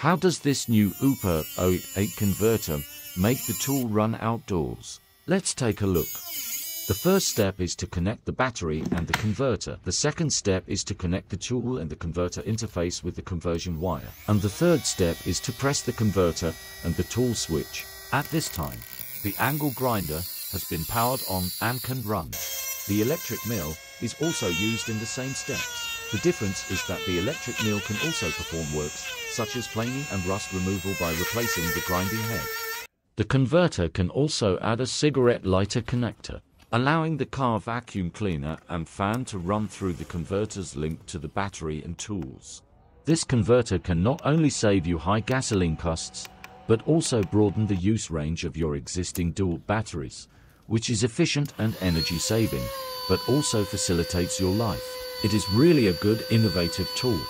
How does this new UPA 08 converter make the tool run outdoors? Let's take a look. The first step is to connect the battery and the converter. The second step is to connect the tool and the converter interface with the conversion wire. And the third step is to press the converter and the tool switch. At this time, the angle grinder has been powered on and can run. The electric mill is also used in the same steps. The difference is that the electric mill can also perform works such as planing and rust removal by replacing the grinding head. The converter can also add a cigarette lighter connector, allowing the car vacuum cleaner and fan to run through the converters linked to the battery and tools. This converter can not only save you high gasoline costs, but also broaden the use range of your existing DEWALT batteries, which is efficient and energy saving, but also facilitates your life. It is really a good innovative tool.